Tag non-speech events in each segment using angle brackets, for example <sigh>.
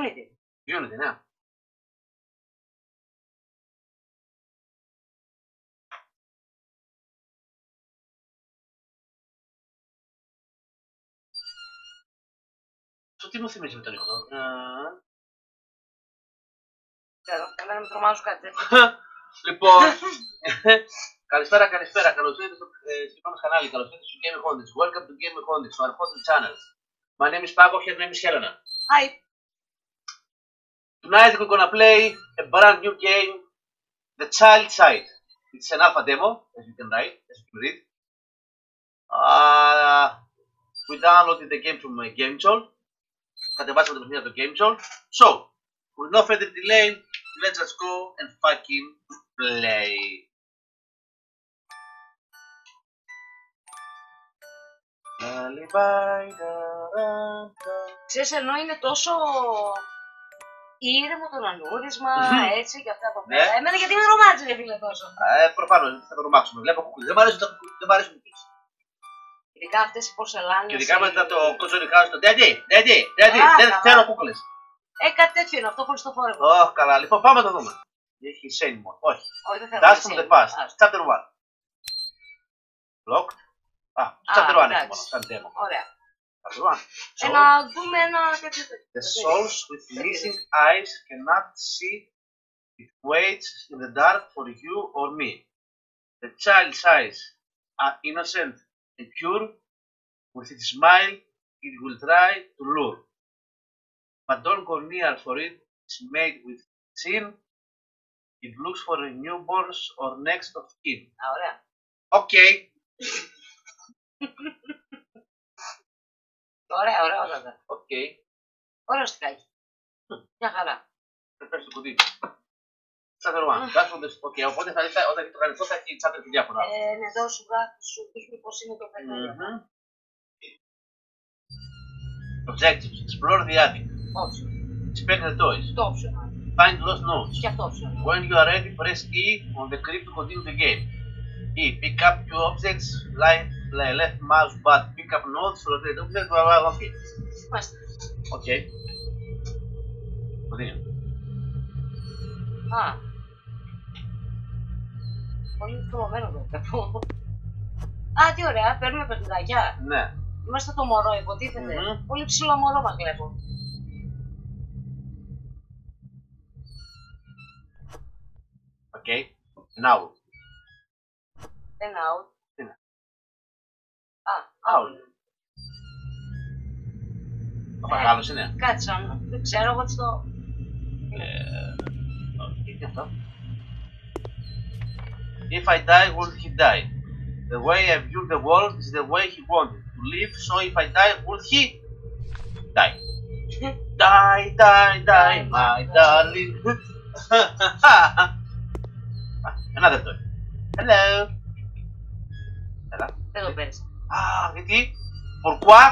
Unity. Unity, ναι. Στο τι μου θυμίζει με τον ήχο. Ε, Ξέρω, εμένα με τρομάζουν κάτι τέτοιο. <laughs> λοιπόν, <laughs> καλησπέρα, καλησπέρα. Καλώς ήρθατε στο ε, συγκεκριμένο κανάλι. Καλώς ήρθατε στο Game Hondics. Welcome to Game Hondics, to our Hondics channel. My name is Paco, her name is Helena. Hi. Tonight we're gonna play a brand new game, The Child Side. It's an alpha demo, as you can write, as you can read. Uh, we downloaded the game from uh, GameJolt. Κατεβάσαμε το παιχνίδι από το GameJolt. So, with no further delay, let's just go and fucking play. Ξέρεις, ενώ είναι τόσο ήρεμο το νανούρισμα, Μμμ. έτσι και αυτά από Ναι. πέρα. Εμένα γιατί με ρομάτιζε, ρε φίλε, τόσο. Ε, προφανώς, θα το ρομάξουμε. Βλέπω κουκούλι. Δεν μ' αρέσουν τα κουκούλι. Δεν μ' αρέσουν οι κουκούλες. Ειδικά αυτές οι πορσελάνες. Και ειδικά οι- μετά το κοζονικά στο Daddy, Daddy, Daddy, Α, δεν καλά. θέλω κούκλες. Ε, κάτι τέτοιο είναι αυτό, χωρίς το φόρεμα. Ωχ, καλά. Λοιπόν, πάμε να το δούμε. Έχει Shane Mode. Όχι. Όχι, δεν θέλω. That's εσύ. from the past. Ας, Chapter 1. Locked. Α, chapter 1 έχει εντάξει. μόνο, σαν demo. Ωραία. Chapter 1. Ε, So, να δούμε ένα τέτοιο. the souls with missing eyes cannot see. It waits in the dark for you or me. The child's eyes are innocent and pure. With its smile, it will try to lure. But don't go near for it is made with sin. It looks for a newborns or next of kin. Α, ωραία. Okay. <laughs> Ωραία, ωραία, ωραία. ωραία. Okay. Ωραίο στικάκι. Μια χαρά. Θα πέσει το κουτί. Chapter 1. That's what this- Okay, οπότε θα δείτε όταν έχει το γραφικό θα έχει chapter και διάφορα. Ε, ναι, εδώ σου, γράφει, σου δείχνει πώς είναι το παιχνίδι. Mhm. Objectives. Explore the attic. Όψιο. Inspect the toys. Το όψιο. Find lost notes. Και αυτό όψιο. When you are ready, press E on the grip to continue the game. E. Pick up new objects, like, like left mouse button, pick up notes, rotate objects, blah blah blah. Okay. Μάλιστα. Okay. Continue. Α. Πολύ θυμωμένο το βλέπω. Α, τι ωραία, παίρνουμε παιχνιδάκια. Ναι. Είμαστε το μωρό, υποτίθεται. Μμμ. Πολύ ψηλό μωρό μας βλέπω. Okay. Now. Ένα out. Τι είναι? Α, Out. out. Παπαγάλος είναι. Κάτι σαν, δεν ξέρω εγώ τι το... Ε, Τι είναι αυτό. If I die, will he die? The way I view the world is the way he wanted to live, so if I die, will he <laughs> die? Die, die, die, my darling. <laughs> Another toy. Hello. Έλα. Δεν το παίρνεις. Α, γιατί. Pourquoi?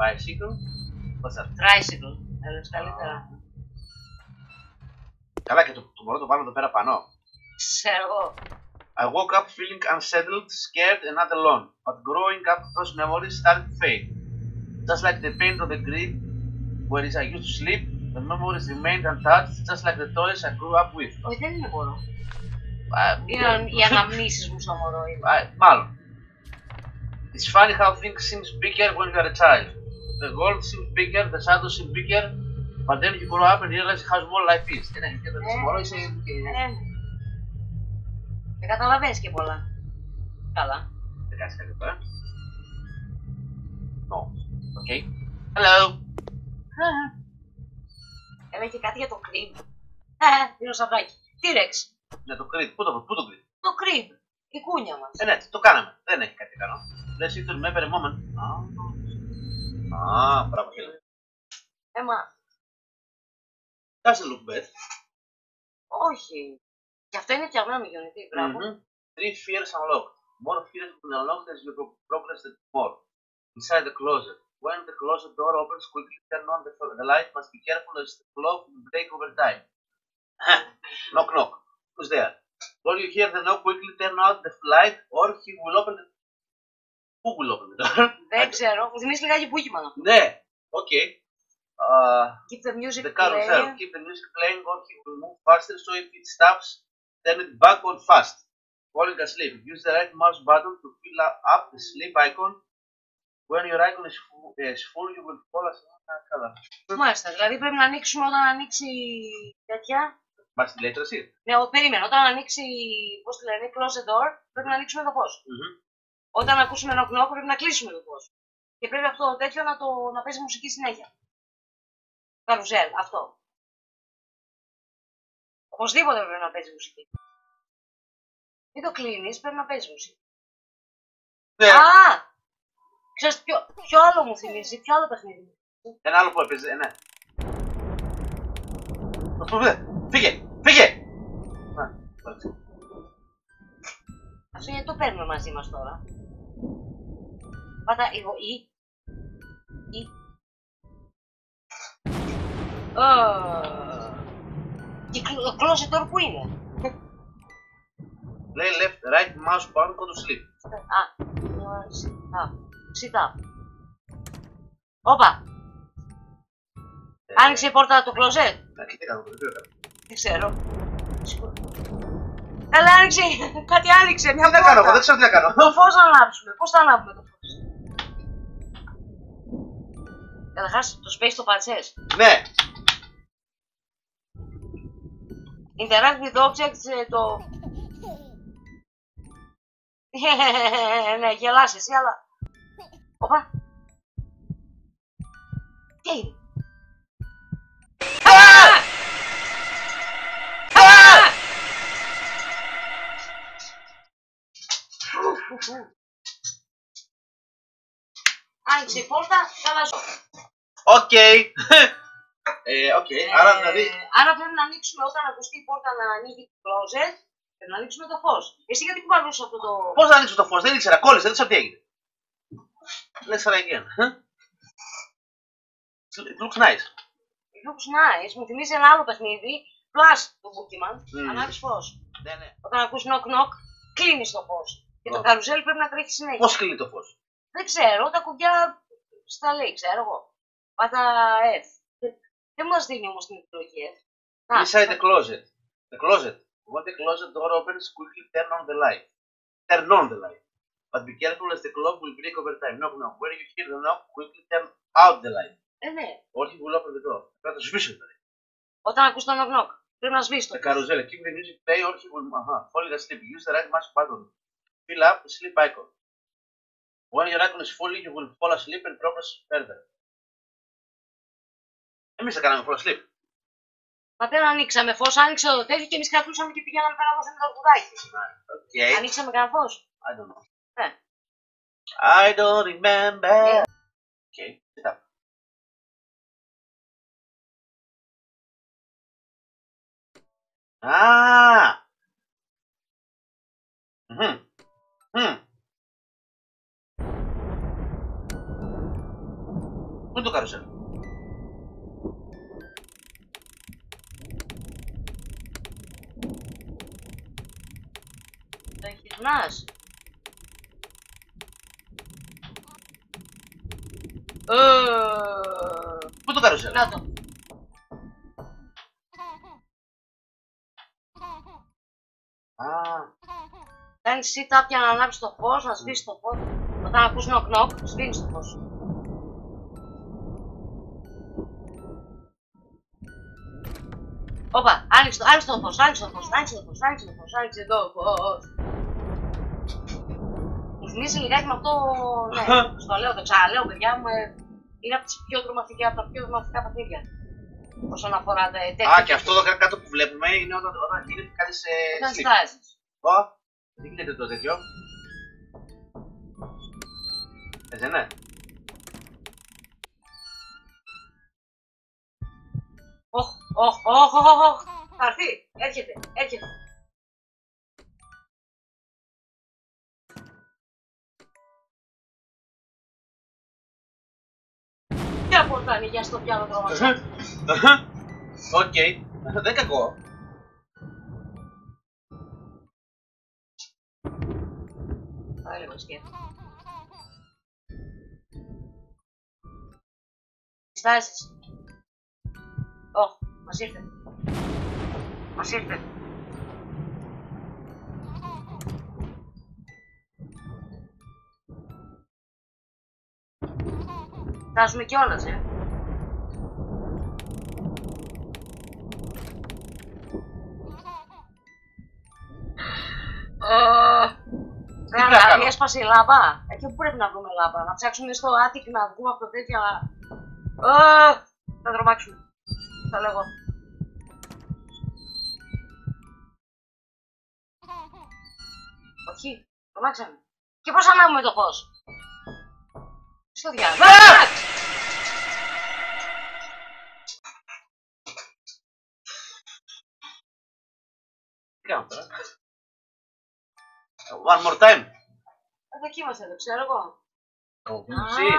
Bicycle. What's that? Tricycle. Έλεγες καλύτερα. Καλά και το, το μωρό το πάνω εδώ πέρα πανώ. Ξέρω εγώ. I woke up feeling unsettled, scared, and not alone. But growing up, those memories started to fade. Just like the paint on the grid where I used to sleep, the memories remained untouched, just like the toys I grew up with. Όχι, δεν είναι μωρό. Uh, Είναι οι αναμνήσεις μου στο μωρό. είναι. uh, μάλλον. It's funny how things seem bigger when you are a child. The world seems bigger, the shadows seem bigger, but then you grow up and realize how small life is. Και ναι, και το Ε. μωρό είσαι... Ε, ναι. Δεν καταλαβαίνεις και πολλά. Καλά. Δεν κάνεις κάτι εδώ, ε. No. Okay. Hello. Έλα και κάτι για το κρύμπ. Ε, δεινοσαυράκι. Τι-ρεξ. Ναι, το κρύβει. Πού το, πού το κρύβει. Το κρύμπ. Η κούνια μας. Ε, ναι, το κάναμε. Δεν έχει κάτι κάνω. Let's see to remember a moment. Α, μπράβο, Χέλη. Ε, μα, Doesn't look bad. όχι. Και αυτό είναι φτιαγμένο με Unity, μπράβο. Mhm. Three fears unlocked. More fears will unlock as you pro- progress the more. Inside the closet. When the closet door opens, quickly turn on the, the light. Must be careful as the clock will break over time. knock, knock. Who's there? When you hear the knock, quickly turn out the light or he will open the... Who will open the door? Δεν ξέρω, μου θυμίζει λιγάκι Boogeyman. ναι, οκ. uh, Keep the music the carousel. playing. Keep the music playing or he will move faster. So if it stops, turn it backward fast. Falling asleep. Use the right mouse button to fill up the sleep icon. When your icon is full, is full you will fall asleep. Ah, Καλά. Μάλιστα, δηλαδή πρέπει να ανοίξουμε όταν ανοίξει τέτοια. Μας τη λέει τώρα εσύ. Ναι, ο, περίμενε, όταν ανοίξει, πώς τη λένε, close the door, πρέπει να ανοίξουμε το φως. Όταν ακούσουμε ένα knock πρέπει να κλείσουμε το φως. Και πρέπει αυτό το τέτοιο να, το, να παίζει μουσική συνέχεια. Καρουζέλ, αυτό. Οπωσδήποτε πρέπει να παίζει μουσική. Μην το κλείνεις, πρέπει να παίζει μουσική. Ναι. Α! Ξέρεις ποιο, ποιο άλλο μου θυμίζει, ποιο άλλο παιχνίδι. Ένα άλλο που έπαιζε, ναι. Αυτό που Φύγε! Φύγε! Α, μάλιστα. Αυτό γιατί το παίρνουμε μαζί μας τώρα. Πάτα εγώ ή. Ή. Ω. Και κλ- το closet door που είναι. <laughs> Λέει left, right mouse button, go to sleep. Α, sit up. Sit up. Όπα, Ε, άνοιξε η πόρτα του closet. Να κοίτα κάνω, δεν ξέρω. Δεν ξέρω. Καλά, άνοιξε. <laughs> Κάτι άνοιξε. Μια Τι να κάνω, εγώ πόρτα. δεν ξέρω τι να κάνω. Το φως να ανάψουμε. Πώς θα ανάβουμε το φως. Καταρχάς, το space το πατσές. Ναι, Interact with objects, ε, το... <laughs> ναι, γελάς εσύ, αλλά... Οπα. Τι έγινε; Άνοιξε η πόρτα, καλά ζω. οκ. Ε, οκ, άρα δηλαδή. άρα πρέπει να ανοίξουμε όταν ακουστεί η πόρτα να ανοίγει το closet, πρέπει να ανοίξουμε το φως. Εσύ γιατί κουμπαλούσε αυτό το... Πώς να ανοίξω το φως, δεν ήξερα, κόλλησε, δεν ξέρω τι έγινε. Let's try again. It looks nice. It looks nice, μου θυμίζει ένα άλλο παιχνίδι, plus το Bookman, Μμμ. ανάβεις φως. Ναι, ναι. Όταν ακούς knock knock, κλείνεις το φως. Και το Ω. καρουζέλ πρέπει να τρέχει συνέχεια. Πώς κλείνει το φως; Δεν ξέρω, τα κουμπιά στα λέει, ξέρω εγώ. Πάτα F. Δεν- Δεν μας δίνει όμως την επιλογή F. Α, Inside the closet. The closet. When the closet door opens, quickly turn on the light. Turn on the light. But be careful as the clock will break over time. Knock, knock. When you hear the knock, quickly turn out the light. Ε, ναι. Or he will open the door. Πρέπει να το σβήσω δηλαδή. Όταν ακούς το knock knock, πρέπει να σβήσεις το. The carousel. Keep the music play or he will uh fall asleep. Use the right mouse button. Fill up the sleep icon. When your icon is full, you will fall asleep and progress further. Εμείς θα κάναμε fall asleep. Μα δεν ανοίξαμε φως, άνοιξε το τέτοιο και εμείς κρατούσαμε και πηγαίναμε πέρα από το κουδάκι. Okay. Ανοίξαμε κανένα φως. I don't know. Ναι. I don't remember. Ναι. Okay. Κοίτα. Α! Μμμ. Μμμ. Πού είναι το καρουσέλ. Το γυρνάς. Ε, Πού είναι το καρουσέλ. Να το. Α, Κάνει sit up για να ανάψεις το φως, να σβήσεις το φως. Όταν ακούς knock knock, σβήνεις το φως. Όπα, άνοιξε το, άνοιξε το φως, άνοιξε το φως, άνοιξε το φως, άνοιξε το φως, άνοιξε το φως. Μου θυμίζει λιγάκι με αυτό, ναι, στο λέω, το ξαναλέω, παιδιά μου, ε, είναι από τις πιο τρομακτικά, από τα πιο τρομακτικά παιχνίδια. Όσον αφορά τα τέτοια. Α, και αυτό εδώ κάτω που βλέπουμε είναι όταν, όταν γίνεται κάτι σε Όταν sleep. στάζεις. Ω, δεν γίνεται το τέτοιο. Έτσι δεν είναι. Οχ, οχ, οχ, οχ, οχ. Θα έρθει, έρχεται, έρχεται. Ποια πόρτα είναι για στο πιάνο τρόμαξα. Οκ. Δεν είναι κακό. Θα έλεγα σκέφτομαι. Στάσεις. Μας ήρθε. Μας ήρθε. Φτάσουμε κιόλας, ε. να κάνω; Καλά, έσπασε η λάμπα. Εκεί που πρέπει να βρούμε λάμπα. Να ψάξουμε στο άτικ να βγούμε από το τέτοιο. αλλά- Α, Θα τρομάξουμε. Θα λέγω. Όχι, τρομάξαμε. Και πώς ανάβουμε το φως. Στο διάλογο. Τι κάνω τώρα. One more time. Δοκίμασε το, ξέρω εγώ. Oh, see,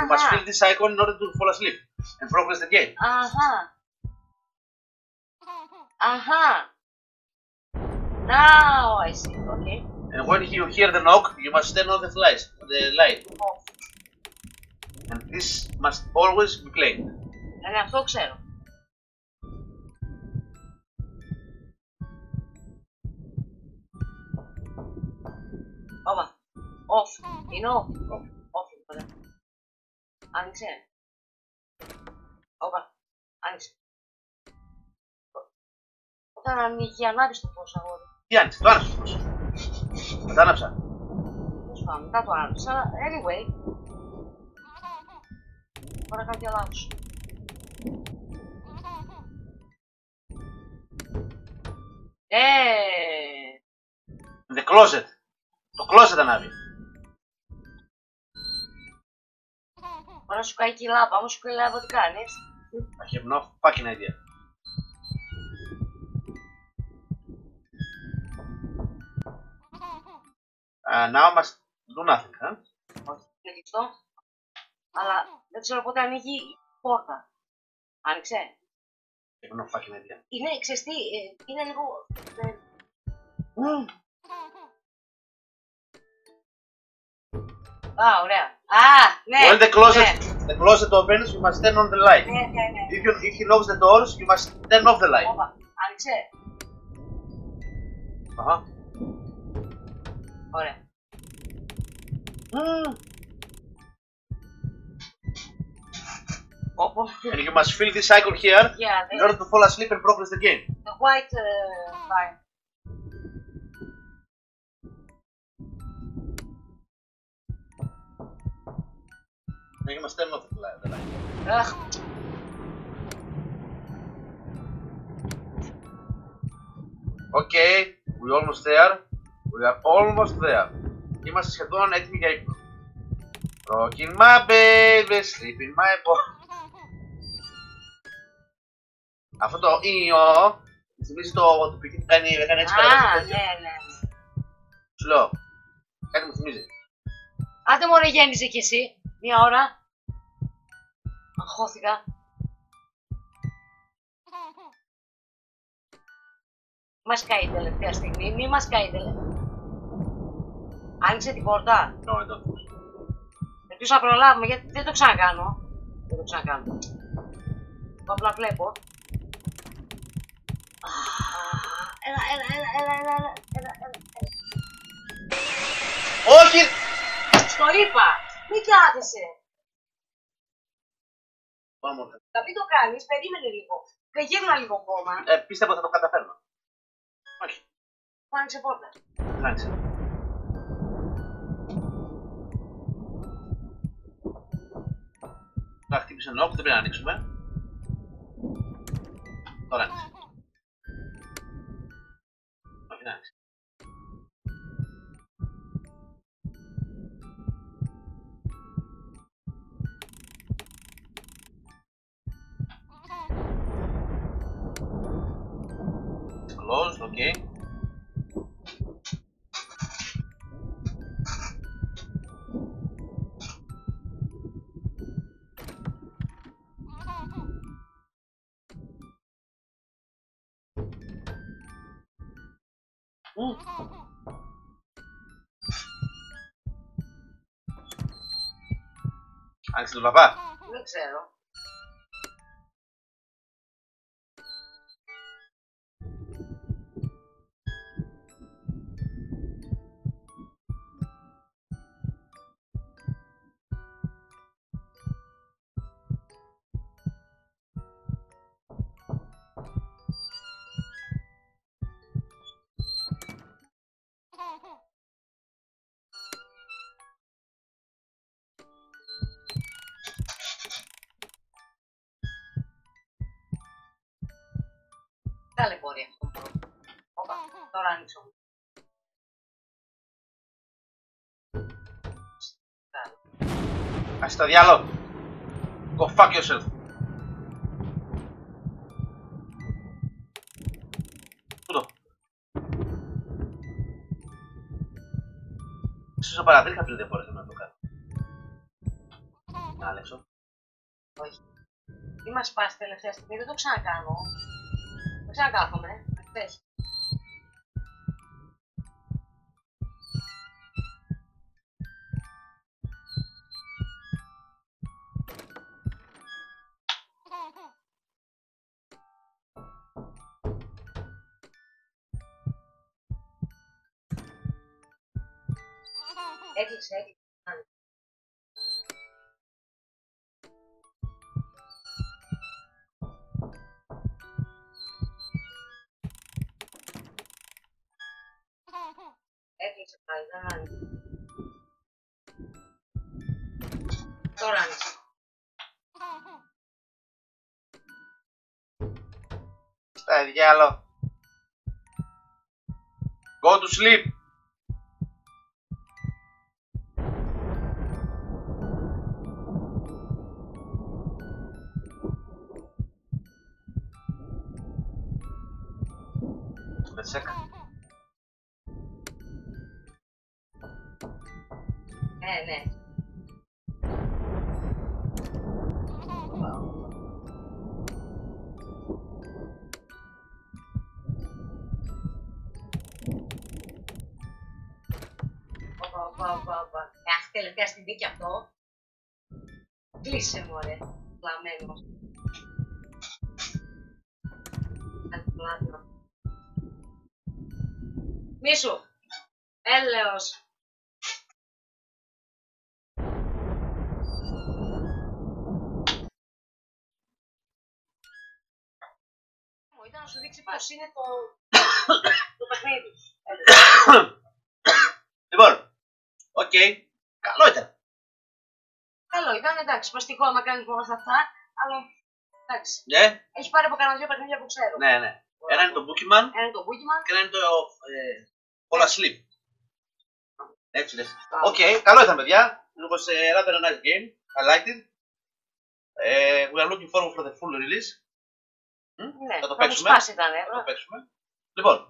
you must Αχα. fill this icon in order to fall asleep and progress the game. Αχα. Αχα. Now I see. Okay. And when you hear the knock, you must turn on the light. The light. Off. And this must always be played. Ε, ναι, αυτό ξέρω. Όπα. Off. Είναι off. Off. Off. Ωραία. Άνοιξε. Όπα. Άνοιξε. Όταν ανοίγει, ανάβεις το φως, αγόρι. Τι άνοιξε, το άνοιξε όμως. Τα άναψα. Τέλος πάντων, μετά το άνοιξα. Anyway. Τώρα κάτι αλλάξω. Ε, The closet. Το closet ανάβει. Τώρα σου κάει και η λάμπα, όμως σου κάει η λάμπα τι κάνεις. I have no fucking idea. να ομας δουν αθήκαν; Ωραία και λοιπόν αλλά δεν ξέρω ποτέ ανοίγει ή πόρτα. Ανοιξε. Εγώ νομίζω ότι είναι δια. Είναι εξαισθήτη. Είναι λίγο. Ε, Α, ωραία. Α, ναι. When the closet ναι. the closet door opens, you must turn on the light. Ναι, ναι, ναι. If he if he locks the door, you must turn off the light. Ανοιξε. Αχα. Uh-huh. Ωραία.Όπο. And you must fill this icon here Yeah, in the, order to fall asleep and progress the game. the white uh, line. Then you must turn off the light. The light. Αχ, Okay, we almost there. We are almost there. Είμαστε σχεδόν έτοιμοι για ύπνο. Rocking my baby, sleeping my boy. Αυτό το ΙΟ μου θυμίζει το το παιδί που κάνει, έκανε έτσι Α, πέρα. ναι, ναι. Σου λέω, κάτι μου θυμίζει. Άντε μωρέ γέμιζε κι εσύ, μία ώρα. Αγχώθηκα. Μας καεί η τελευταία στιγμή, μη μας καεί η τελευταία. Άνοιξε την πόρτα. Ναι, no, Ελπίζω να προλάβουμε γιατί δεν το ξανακάνω. Δεν το ξανακάνω. Το απλά βλέπω. Έλα, έλα, έλα, έλα, έλα, έλα, έλα, έλα. Όχι! Στο είπα! Μην κάθεσαι! Πάμε. Θα πει το κάνεις, περίμενε λίγο. Πεγέρνα λίγο ακόμα. Ε, πίστευα θα το καταφέρνω. Όχι. Άνοιξε πόρτα. Άνοιξε. Πίσω εννοώ δεν πρέπει να ανοίξουμε. Τώρα. Όχι ανοίξεις. Mm. Anche sulla parte? 2-0. ταλαιπωρεί αυτό το πρόβλημα. Όπα, τώρα ανοίξω. Ας το διάλο. Go fuck yourself. Τούτο. ο παρατήρησα πριν δεν μπορέσα να το κάνω. Να, Αλέξο. Όχι. Τι μας πας τελευταία στιγμή, δεν το ξανακάνω. Cos'è andato a me? Aspetta. Eddie, Eddie. Τώρα άνοιξε. Στα διάλο. Go to sleep. Let's check. Ναι, ναι. Οπα, οπα, οπα, οπα. Ε, Αχ, τελευταία στιγμή κι αυτό. Κλείσε μου, ρε. Πλαμμένος. Κάτι πλάτο. Μίσου. Έλεος. Ήταν να σου δείξει πώς είναι το, το παιχνίδι. Έλεος. Λοιπόν, οκ. Καλό ήταν. Καλό ήταν, εντάξει, σπαστικό άμα κάνεις μόνο σε αυτά, αλλά εντάξει. Ναι, Έχεις πάρει από κανένα δύο παιχνίδια που ξέρω. ναι, ναι. Ένα είναι το Boogeyman Ένα είναι το Boogeyman. και ένα είναι το ε, Fall Asleep. Έτσι λες. Οκ, καλό ήταν παιδιά. It was a rather a nice game. I liked it. Ε, we are looking forward for the full release. Μμ, Ναι, θα το θα μου παίξουμε. σπάσει ήταν, ε. Θα το παίξουμε. Λοιπόν,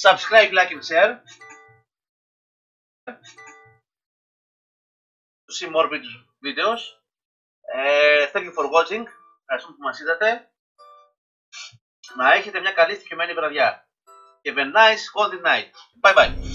subscribe, like and share. To see more videos. videos. Ε, thank you for watching. Ευχαριστούμε που μας είδατε. Να έχετε μια καλή στοιχειμένη βραδιά. Have a nice holy night. Bye bye.